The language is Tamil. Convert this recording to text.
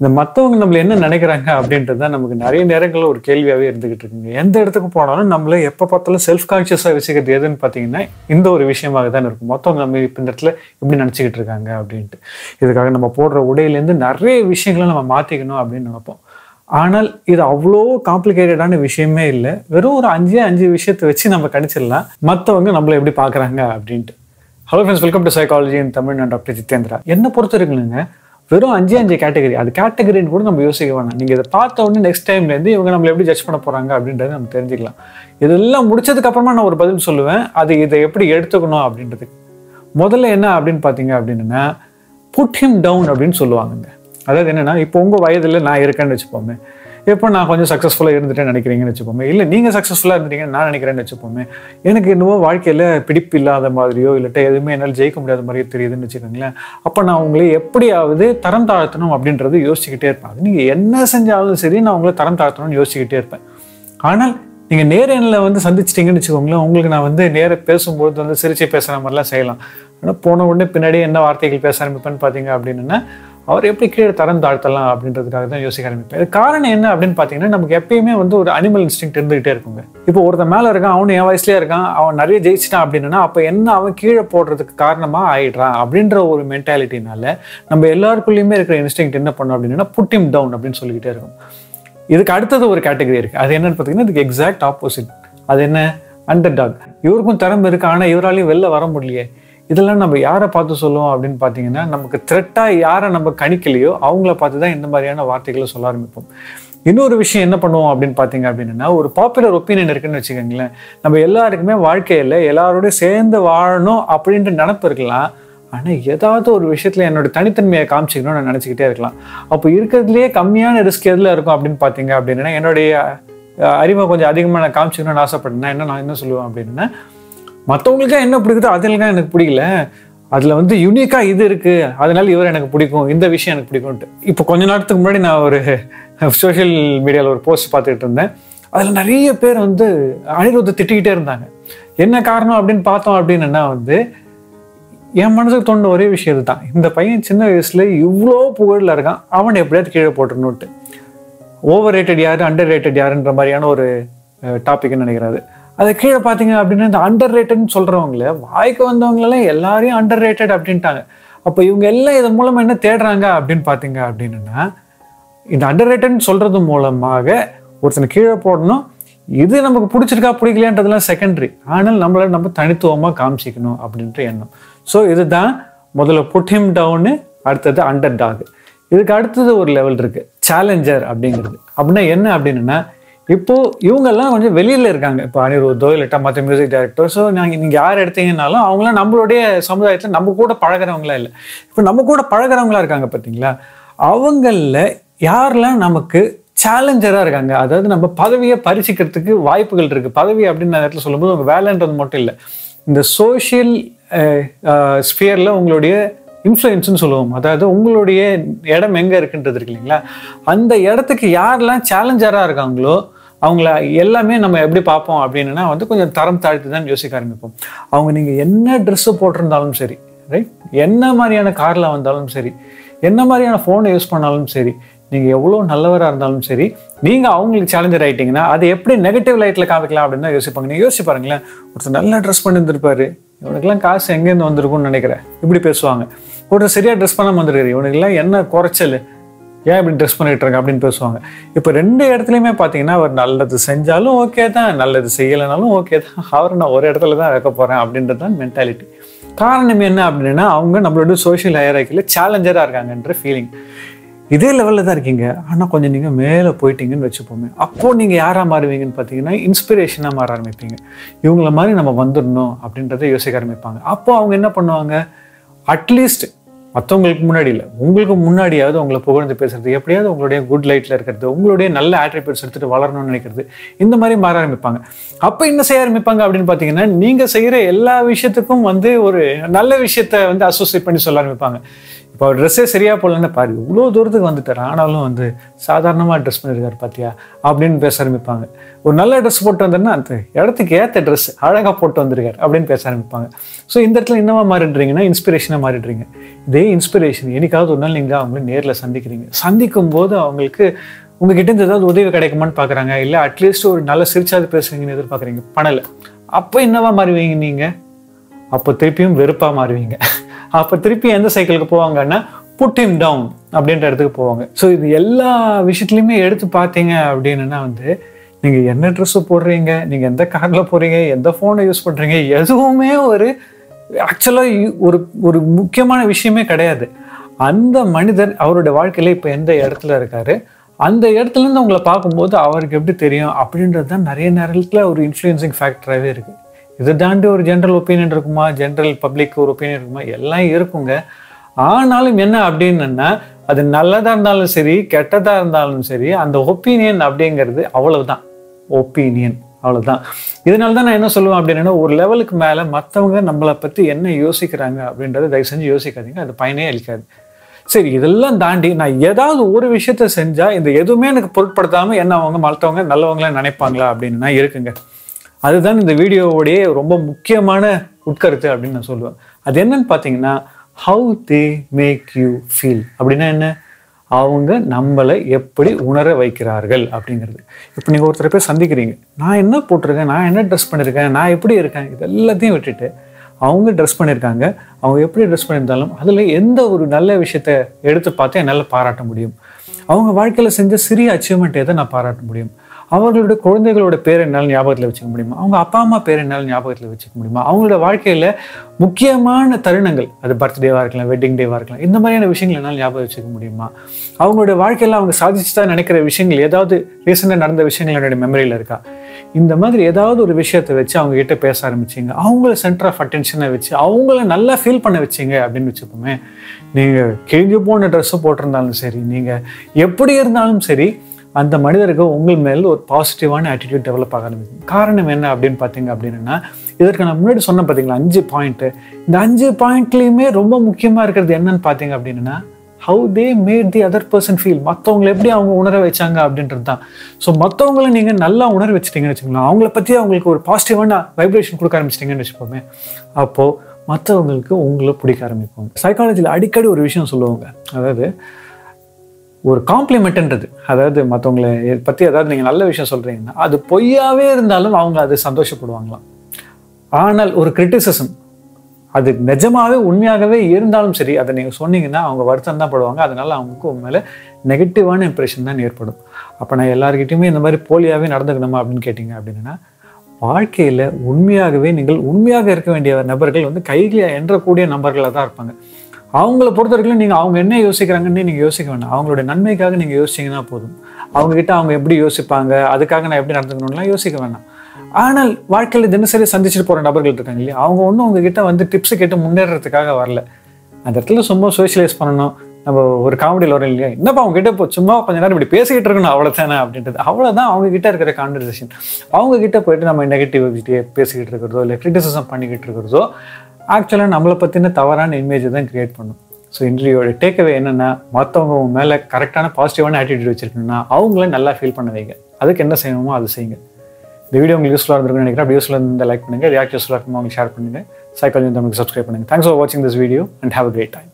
இந்த மற்றவங்க நம்மள என்ன நினைக்கிறாங்க அப்படின்றது தான் நமக்கு நிறைய நேரங்களில் ஒரு கேள்வியாகவே இருந்துகிட்டு இருக்குங்க. எந்த இடத்துக்கு போனாலும் நம்மள எப்போ பார்த்தாலும் செல்ஃப் கான்ஷியஸாக வச்சுக்கிறது எதுன்னு பார்த்தீங்கன்னா இந்த ஒரு விஷயமாக தான் இருக்கும். மற்றவங்க நம்ம இப்போ இந்த இடத்துல இப்படி நினச்சிக்கிட்டு இருக்காங்க அப்படின்ட்டு. இதுக்காக நம்ம போடுற உடையிலேருந்து நிறைய விஷயங்களை நம்ம மாற்றிக்கணும் அப்படின்னு நினைப்போம். ஆனால் இது அவ்வளோ காம்ப்ளிகேட்டடான விஷயமே இல்லை. வெறும் ஒரு அஞ்சே அஞ்சு விஷயத்தை வச்சு நம்ம கணிச்சிடலாம். மற்றவங்க நம்மளை எப்படி பார்க்குறாங்க அப்படின்ட்டு. Hello friends welcome to psychology in Tamil நான் டாக்டர் ஜித்தேந்திரா என்ன பொறுத்த இருக்குங்க வெறும் அஞ்சே அஞ்சு கேட்டகரி அது கேட்டகரின்னு கூட நம்ம யோசிக்க வேணாம். நீங்கள் இதை பார்த்த உடனே நெக்ஸ்ட் டைம்லேருந்து இவங்க நம்மளை எப்படி ஜட்ஜ் பண்ண போகிறாங்க அப்படின்றத நம்ம தெரிஞ்சுக்கலாம். இதெல்லாம் முடிச்சதுக்கப்புறமா நான் ஒரு பதில் சொல்லுவேன். அது இதை எப்படி எடுத்துக்கணும் அப்படின்றது முதல்ல என்ன அப்படின்னு பார்த்தீங்க அப்படின்னா புட் ஹிம் டவுன் அப்படின்னு சொல்லுவாங்கங்க. அதாவது என்னென்னா இப்போ உங்கள் வயதில் நான் இருக்கேன்னு வச்சுப்போமே இப்போ நான் கொஞ்சம் சக்ஸஸ்ஃபுல்லாக இருந்துட்டேன்னு நினைக்கிறீங்கன்னு வச்சுப்போமே. இல்லை நீங்கள் சக்ஸஸ்ஃபுல்லாக இருந்துட்டீங்கன்னு நான் நினைக்கிறேன்னு வச்சுப்போமே. எனக்கு இன்னமும் வாழ்க்கையில் பிடிப்பு இல்லாத மாதிரியோ இல்லாட்ட எதுவுமே என்னால் ஜெயிக்க முடியாத மாதிரியோ தெரியுதுன்னு வச்சுக்கோங்களேன். அப்போ நான் உங்களை எப்படியாவது தரம் தாழ்த்தணும் அப்படின்றது யோசிச்சுக்கிட்டே இருப்பேன். அது நீங்கள் என்ன செஞ்சாலும் சரி நான் உங்களை தரம் தாழ்த்தணும்னு யோசிச்சுக்கிட்டே இருப்பேன். ஆனால் நீங்கள் நேரில் வந்து சந்திச்சிட்டிங்கன்னு வச்சுக்கோங்களேன் உங்களுக்கு நான் வந்து நேர பேசும்போது வந்து சிரிச்சு பேசுகிற மாதிரிலாம் செய்யலாம். ஆனால் போன உடனே பின்னாடி என்ன வார்த்தைகள் பேச ஆரம்பிப்பேன்னு பார்த்தீங்க அப்படின்னா அவர் எப்படி கீழே தரம் தாழ்த்தலாம் அப்படின்றதுக்காக தான் யோசிக்க ஆரம்பிப்பேன் காரணம் என்ன அப்படின்னு பார்த்தீங்கன்னா நமக்கு எப்பயுமே வந்து ஒரு அனிமல் இன்ஸ்டிங் இருந்துகிட்டே இருக்குங்க. இப்போ ஒருத்தன் மேலே இருக்கான் அவனு என் வயசுலேயே இருக்கான் அவன் நிறைய ஜெயிச்சிட்டான் அப்படின்னா அப்போ என்ன அவன் கீழே போடுறதுக்கு காரணமாக ஆயிடுறான் அப்படின்ற ஒரு மென்டாலிட்டினால நம்ம எல்லாருக்குள்ளேயுமே இருக்கிற இன்ஸ்டிங் என்ன பண்ணும் அப்படின்னா புட்டிம் டவுன் அப்படின்னு சொல்லிக்கிட்டே இருக்கும். இதுக்கு அடுத்தது ஒரு கேட்டகரி இருக்கு. அது என்னன்னு பார்த்தீங்கன்னா இதுக்கு எக்ஸாக்ட் ஆப்போசிட் அது என்ன? அண்டர் டாக் இவருக்கும் திறமை இருக்கு ஆனால் இவராலையும் வெளில வர முடியலையே. இதெல்லாம் நம்ம யாரை பார்த்து சொல்லுவோம் அப்படின்னு பார்த்தீங்கன்னா நமக்கு த்ரெட்டாக யாரை நம்ம கணிக்கலையோ அவங்கள பார்த்து தான் இந்த மாதிரியான வார்த்தைகளை சொல்ல ஆரம்பிப்போம். இன்னொரு விஷயம் என்ன பண்ணுவோம் அப்படின்னு பார்த்தீங்க அப்படின்னா ஒரு பாப்புலர் ஒப்பீனியன் இருக்குன்னு வச்சுக்கோங்களேன். நம்ம எல்லாருக்குமே வாழ்க்கையில் எல்லாரோடய சேர்ந்து வாழணும் அப்படின்ற நினப்பு இருக்கலாம். ஆனால் ஏதாவது ஒரு விஷயத்தில் என்னோட தனித்தன்மையை காமிச்சிக்கணும்னு நான் நினச்சிக்கிட்டே இருக்கலாம். அப்போ இருக்கிறதுலேயே கம்மியான ரிஸ்க் எதில் இருக்கும் அப்படின்னு பார்த்தீங்க அப்படின்னா என்னுடைய அறிவை கொஞ்சம் அதிகமாக நான் காமிச்சிக்கணும்னு ஆசைப்பட்டேன்னா என்ன நான் என்ன சொல்லுவேன் அப்படின்னா மற்றவங்களுக்கா என்ன பிடிக்குதோ அதெல்லாம் எனக்கு பிடிக்கல. அதில் வந்து யூனிக்காக இது இருக்குது அதனால இவர் எனக்கு பிடிக்கும். இந்த விஷயம் எனக்கு பிடிக்கும்ட்டு இப்போ கொஞ்ச நேரத்துக்கு முன்னாடி நான் ஒரு சோஷியல் மீடியாவில் ஒரு போஸ்ட் பார்த்துக்கிட்டு இருந்தேன். அதில் நிறைய பேர் வந்து அனிருத்தை திட்டிக்கிட்டே இருந்தாங்க. என்ன காரணம் அப்படின்னு பார்த்தோம் அப்படின்னா வந்து என் மனசுக்கு தோணுன ஒரே விஷயம் தான் இந்த பையன் சின்ன வயசில் இவ்வளோ புகழில் இருக்கான். அவன் எப்படியாவது கீழே போட்டுருணுட்டு ஓவர் ரேட்டட் யார் அண்டர் ரேட்டட் யாருன்ற மாதிரியான ஒரு டாபிக்னு நினைக்கிறாரு. அதை கீழே பார்த்தீங்க அப்படின்னா இந்த அண்டர் ரேட்டட்னு சொல்கிறவங்கள வாய்க்கு வந்தவங்களெல்லாம் எல்லாரையும் அண்டர் ரேட்டட் அப்படின்ட்டாங்க. அப்போ இவங்க எல்லாம் இதன் மூலமாக என்ன தேடுறாங்க அப்படின்னு பார்த்தீங்க அப்படின்னா இந்த அண்டர் ரேட்டட்னு சொல்கிறது மூலமாக ஒருத்தனை கீழே போடணும். இது நமக்கு பிடிச்சிருக்கா பிடிக்கலையான்றதுலாம் செகண்டரி ஆனால் நம்மளை நம்ம தனித்துவமாக காமிச்சிக்கணும் அப்படின்ற எண்ணம். ஸோ இதுதான் முதல்ல புட்டிம் டவுனு அடுத்தது அண்டர் டாக் இதுக்கு அடுத்தது ஒரு லெவல் இருக்குது சேலஞ்சர் அப்படிங்கிறது. அப்படின்னா என்ன அப்படின்னா இப்போ இவங்கெல்லாம் கொஞ்சம் வெளியில இருக்காங்க. இப்போ அனிருத்தோ இல்லட்டா மற்ற மியூசிக் டைரக்டர்ஸோ நாங்கள் நீங்கள் யார் எடுத்தீங்கன்னாலும் அவங்களாம் நம்மளுடைய சமுதாயத்தில் நம்ம கூட பழகிறவங்களா இல்லை. இப்போ நம்ம கூட பழகிறவங்களா இருக்காங்க பார்த்தீங்களா அவங்களில் யாரெல்லாம் நமக்கு சேலஞ்சராக இருக்காங்க? அதாவது நம்ம பதவியை பரிசிக்கிறதுக்கு வாய்ப்புகள் இருக்குது பதவி அப்படின்னு நான் இடத்துல சொல்லும்போது உங்கள் வேலைன்றது மட்டும் இல்லை. இந்த சோஷியல் ஸ்பியரில் உங்களுடைய இன்ஃப்ளூயன்ஸ்னு சொல்லுவோம். அதாவது உங்களுடைய இடம் எங்கே இருக்குன்றது இருக்கு இல்லைங்களா? அந்த இடத்துக்கு யாரெல்லாம் சேலஞ்சராக இருக்காங்களோ அவங்கள எல்லாமே நம்ம எப்படி பார்ப்போம் அப்படின்னா வந்து கொஞ்சம் தரம் தாழ்த்து தான் யோசிக்க ஆரம்பிப்போம். அவங்க நீங்கள் என்ன ட்ரெஸ்ஸு போட்டிருந்தாலும் சரி ரைட் என்ன மாதிரியான காரில் வந்தாலும் சரி என்ன மாதிரியான ஃபோனை யூஸ் பண்ணாலும் சரி நீங்கள் எவ்வளோ நல்லவராக இருந்தாலும் சரி நீங்கள் அவங்களுக்கு சேலஞ்சர் ஆகிட்டிங்கன்னா அதை எப்படி நெகட்டிவ் லைட்டில் காமிக்கலாம் அப்படின்னு தான் யோசிப்பாங்க. நீங்கள் யோசிச்சு பாருங்களேன் ஒருத்தர் நல்லா ட்ரெஸ் பண்ணியிருந்திருப்பாரு இவனுக்கெல்லாம் காசு எங்கேருந்து வந்திருக்கும்னு நினைக்கிறேன். இப்படி பேசுவாங்க. ஒருத்தர் சரியாக ட்ரெஸ் பண்ணாமல் வந்திருக்காரு இவனுக்கெல்லாம் என்ன குறைச்சல் ஏன் இப்படி ட்ரெஸ் பண்ணிட்டு இருக்க அப்படின்னு பேசுவாங்க. இப்போ ரெண்டு இடத்துலையுமே பார்த்தீங்கன்னா அவர் நல்லது செஞ்சாலும் ஓகே தான் நல்லது செய்யலைனாலும் ஓகே தான். அவரை நான் ஒரு இடத்துல தான் வைக்க போகிறேன் அப்படின்றது தான் மென்டாலிட்டி காரணம் என்ன அப்படின்னா அவங்க நம்மளோட சோஷியல் ஹயராக்கியில் சேலஞ்சராக இருக்காங்கன்ற ஃபீலிங் இதே லெவலில் தான் இருக்கீங்க. ஆனால் கொஞ்சம் நீங்கள் மேலே போயிட்டீங்கன்னு வச்சுப்போமே. அப்போது நீங்கள் யாராக மாறுவீங்கன்னு பார்த்தீங்கன்னா இன்ஸ்பிரேஷனாக மாற ஆரம்பிப்பீங்க. இவங்கள மாதிரி நம்ம வந்துடணும் அப்படின்றத யோசிக்க ஆரம்பிப்பாங்க. அப்போது அவங்க என்ன பண்ணுவாங்க? அட்லீஸ்ட் மற்றவங்களுக்கு முன்னாடி இல்லை. உங்களுக்கு முன்னாடியாவது உங்களை புகழ்ந்து பேசுறது எப்படியாவது உங்களுடைய குட் லைட்டில் இருக்கிறது உங்களுடைய நல்ல ஆட்ரிபியூட்ஸ் எடுத்துகிட்டு வளரணும்னு நினைக்கிறது இந்த மாதிரி மாற ஆரம்பிப்பாங்க. அப்போ என்ன செய்ய ஆரம்பிப்பாங்க அப்படின்னு பார்த்தீங்கன்னா நீங்கள் செய்கிற எல்லா விஷயத்துக்கும் வந்து ஒரு நல்ல விஷயத்த வந்து அசோசியேட் பண்ணி சொல்ல ஆரம்பிப்பாங்க. இப்போ அவர் ட்ரெஸ்ஸே சரியாக போடலன்னு பாரு இவ்வளோ தூரத்துக்கு வந்துட்டார். ஆனாலும் வந்து சாதாரணமாக ட்ரெஸ் பண்ணியிருக்காரு பார்த்தியா அப்படின்னு பேச ஆரம்பிப்பாங்க. ஒரு நல்ல ட்ரெஸ் போட்டு வந்தேன்னா அந்த இடத்துக்கு ஏற்ற ட்ரெஸ் அழகாக போட்டு வந்திருக்காரு அப்படின்னு பேச ஆரம்பிப்பாங்க. ஸோ இந்த இடத்துல என்னவா மாறிடுறீங்கன்னா இன்ஸ்பிரேஷனாக மாறிடுறீங்க. இதே இன்ஸ்பிரேஷன் என்னைக்காவது ஒரு நாள் நீங்கள் அவங்கள நேரில் சந்திக்கிறீங்க. சந்திக்கும் போது அவங்களுக்கு உங்ககிட்ட இருந்து ஏதாவது உதவி கிடைக்குமான்னு பார்க்குறாங்க இல்லை அட்லீஸ்ட் ஒரு நல்ல சிரிச்சாது பேசுவீங்கன்னு எதிர்பார்க்குறீங்க. பணல அப்போ என்னவா மாறுவீங்க நீங்கள் அப்போ திருப்பியும் வெறுப்பாக மாறுவீங்க. அப்போ திருப்பி எந்த சைக்கிளுக்கு போவாங்கன்னா புட் him டவுன் அப்படின்ற இடத்துக்கு போவாங்க. ஸோ இது எல்லா விஷயத்துலையுமே எடுத்து பார்த்தீங்க அப்படின்னா வந்து நீங்கள் என்ன ட்ரெஸ்ஸு போடுறீங்க நீங்கள் எந்த காரில் போகிறீங்க எந்த ஃபோனை யூஸ் பண்ணுறீங்க எதுவுமே ஒரு ஆக்சுவலாக ஒரு ஒரு முக்கியமான விஷயமே கிடையாது. அந்த மனிதர் அவருடைய வாழ்க்கையில் இப்போ எந்த இடத்துல இருக்காரு அந்த இடத்துல இருந்து உங்களை பார்க்கும்போது அவருக்கு எப்படி தெரியும் அப்படின்றது தான் நிறைய நேரத்தில் ஒரு இன்ஃப்ளூயன்சிங் ஃபேக்டராகவே இருக்குது இதை தாண்டி ஒரு ஜென்ரல் ஒப்பீனியன் இருக்குமா? ஜென்ரல் பப்ளிக் ஒரு ஒப்பீனியன் இருக்குமா? எல்லாம் இருக்குங்க. ஆனாலும் என்ன அப்படின்னா அது நல்லதாக இருந்தாலும் சரி கெட்டதாக இருந்தாலும் சரி அந்த ஒப்பீனியன் அப்படிங்கிறது அவ்வளவுதான். ஒப்பீனியன் அவ்வளோதான் இதனால தான் நான் என்ன சொல்லுவேன் அப்படின்னா ஒரு லெவலுக்கு மேலே மற்றவங்க நம்மளை பற்றி என்ன யோசிக்கிறாங்க அப்படின்றத தயவு செஞ்சு யோசிக்காதீங்க. அது பயனே அளிக்காது. சரி இதெல்லாம் தாண்டி நான் ஏதாவது ஒரு விஷயத்த செஞ்சால் இந்த எதுவுமே எனக்கு பொருட்படுத்தாமல் என்ன அவங்க மற்றவங்க நல்லவங்களே நினைப்பாங்களா அப்படின்னு நான் இருக்குங்க. அதுதான் இந்த வீடியோவுடைய ரொம்ப முக்கியமான உட்கருத்து அப்படின்னு நான் சொல்லுவேன். அது என்னன்னு பார்த்தீங்கன்னா how they make you feel அப்படின்னா என்ன? அவங்க நம்மளை எப்படி உணர வைக்கிறார்கள் அப்படிங்கிறது. இப்போ நீங்கள் ஒருத்தரை போய் சந்திக்கிறீங்க. நான் என்ன போட்டிருக்கேன்? நான் என்ன ட்ரெஸ் பண்ணியிருக்கேன் நான் எப்படி இருக்கேன்? இது எல்லாத்தையும் விட்டுட்டு அவங்க ட்ரெஸ் பண்ணியிருக்காங்க அவங்க எப்படி ட்ரெஸ் பண்ணியிருந்தாலும் அதில் எந்த ஒரு நல்ல விஷயத்த எடுத்து பார்த்து என்னால் பாராட்ட முடியும். அவங்க வாழ்க்கையில் செஞ்ச சிறிய அச்சீவ்மெண்ட் எதை நான் பாராட்ட முடியும். அவர்களுடைய குழந்தைகளோட பேர் என்னால் ஞாபகத்தில் வச்சுக்க முடியுமா? அவங்க அப்பா அம்மா பேர் என்னால் ஞாபகத்தில் வச்சுக்க முடியுமா? அவங்களோட வாழ்க்கையில் முக்கியமான தருணங்கள் அது பர்த்டேவாக இருக்கலாம் வெட்டிங் டேவாக இருக்கலாம் இந்த மாதிரியான விஷயங்கள் என்னால் ஞாபகம் வச்சுக்க முடியுமா? அவங்களோட வாழ்க்கையில் அவங்க சாதிச்சு தான் நினைக்கிற விஷயங்கள் ஏதாவது ரீசெண்டாக நடந்த விஷயங்கள் என்னுடைய மெமரியில் இருக்கா? இந்த மாதிரி ஏதாவது ஒரு விஷயத்தை வச்சு அவங்க கிட்ட பேச ஆரம்பிச்சிங்க. அவங்கள சென்டர் ஆஃப் அட்டென்ஷனை வச்சு அவங்கள நல்லா ஃபீல் பண்ண வச்சிங்க அப்படின்னு வச்சுப்போமே நீங்கள் கிழிஞ்சு போன ட்ரெஸ்ஸு போட்டிருந்தாலும் சரி நீங்கள் எப்படி இருந்தாலும் சரி அந்த மனிதருக்கு உங்கள் மேல் ஒரு பாசிட்டிவான ஆட்டிடியூட் டெவலப் ஆக ஆரம்பிக்கும் காரணம் என்ன அப்படின்னு பார்த்தீங்க அப்படின்னா இதற்கு நான் முன்னாடி சொன்ன பார்த்தீங்களா அஞ்சு பாயிண்ட்டு இந்த அஞ்சு பாயிண்ட்லேயுமே ரொம்ப முக்கியமாக இருக்கிறது என்னன்னு பார்த்தீங்க அப்படின்னா how they made the other person feel மற்றவங்களை எப்படி அவங்க உணர வச்சாங்க அப்படின்றது தான். ஸோ மற்றவங்கள நீங்கள் நல்லா உணர வச்சிட்டிங்கன்னு வச்சுக்கோங்களேன். அவங்கள பற்றி அவங்களுக்கு ஒரு பாசிட்டிவான வைப்ரேஷன் கொடுக்க ஆரம்பிச்சிட்டிங்கன்னு வச்சுப்போமே அப்போது மற்றவங்களுக்கு உங்களை பிடிக்க ஆரம்பிக்கும். சைக்காலஜியில் அடிக்கடி ஒரு விஷயம் சொல்லுவாங்க. அதாவது ஒரு காம்ப்ளிமெண்ட்ன்றது அதாவது மற்றவங்களை பற்றி அதாவது நீங்கள் நல்ல விஷயம் சொல்கிறீங்கன்னா அது பொய்யாவே இருந்தாலும் அவங்க அது சந்தோஷப்படுவாங்களாம். ஆனால் ஒரு கிரிட்டிசிசம் அது நிஜமாகவே உண்மையாகவே இருந்தாலும் சரி அதை நீங்கள் சொன்னீங்கன்னா அவங்க வருத்தம் தான் படுவாங்க. அதனால அவங்களுக்கு உங்க மேலே நெகட்டிவான இம்ப்ரெஷன் தான் ஏற்படும். அப்போ நான் எல்லாருக்கிட்டையுமே இந்த மாதிரி போலியாகவே நடந்துக்கணுமா அப்படின்னு கேட்டிங்க அப்படின்னா வாழ்க்கையில் உண்மையாகவே நீங்கள் உண்மையாக இருக்க வேண்டிய நபர்கள் வந்து கையில் எண்ணக்கூடிய நபர்களாக தான் இருப்பாங்க. அவங்கள பொறுத்த வரைக்கும் நீங்கள் அவங்க என்ன யோசிக்கிறாங்கன்னு நீங்கள் யோசிக்க வேண்டாம். அவங்களுடைய நன்மைக்காக நீங்கள் யோசிச்சிங்கன்னா போதும். அவங்ககிட்ட அவங்க எப்படி யோசிப்பாங்க அதுக்காக நான் எப்படி நடந்துக்கணும்லாம் யோசிக்க வேண்டாம். ஆனால் வாழ்க்கையில் தினசரி சந்திச்சுட்டு போகிற நபர்கள் இருக்காங்க இல்லையா? அவங்க ஒன்றும் உங்ககிட்ட வந்து டிப்ஸ் கேட்டு முன்னேறதுக்காக வரல. அந்த இடத்துல சும்மா சோஷியலைஸ் பண்ணணும். நம்ம ஒரு காமெடியில் வரும் இல்லையா? என்னப்பா அவங்க கிட்ட இப்போ சும்மா கொஞ்ச நேரம் இப்படி பேசிக்கிட்டு இருக்கணும் அவ்வளோதானே அப்படின்றது. அவ்வளோதான் அவங்க கிட்ட இருக்கிற கான்வர்சேஷன் அவங்க கிட்ட போயிட்டு நம்ம நெகட்டிவிட்டியை பேசிக்கிட்டு இருக்கிறதோ இல்லை கிரிட்டிசிசம் பண்ணிக்கிட்டு இருக்கிறதோ ஆக்சுவலாக நம்மளை பற்றின தவறான இமேஜை தான் கிரியேட் பண்ணும். ஸோ இன்றையோட டேக்அவே என்னென்னா மற்றவங்க உங்க மேலே கரெக்டான பாசிட்டிவான ஆட்டிடியூட் வச்சிருக்கணும்னா அவங்கள நல்லா ஃபீல் பண்ண வைங்க. அதுக்கு என்ன செய்யணுமோ அது செய்யுங்க. இந்த வீடியோ உங்களுக்கு யூஸ்ஃபுல்லாக இருந்திருக்கும்னு நினைக்கிறேன். அப்படி யூஸ்ஃபுல்லாக இருந்தால் லைக் பண்ணுங்கள் ரியாக்ட் யூஸ்ஃபுல்லாக இருக்குமா உங்களுக்கு ஷேர் பண்ணுங்கள் சைக்காலஜி தமிழுக்கு சப்ஸ்கிரைப் பண்ணுங்கள் தேங்க்ஸ் ஃபார் வாட்சிங் this video and have a great time